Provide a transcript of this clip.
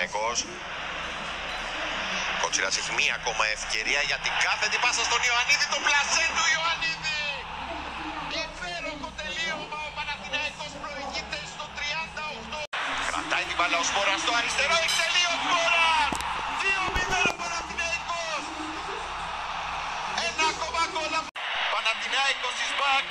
Παναθηναϊκός. Κότσιρας έχει μία ακόμα ευκαιρία για την κάθετη πάσα στον Ιωαννίδη, το πλασέ του Ιωαννίδη. Υπέροχο τελείωμα, ο Παναθηναϊκός προηγείται στο 38. Κρατάει την μπάλα ο Σπόρας στο αριστερό, εκτελεί ο Σπόρας. 2-0 ο Παναθηναϊκός. Ένα ακόμα κόλλα. Παναθηναϊκός is back.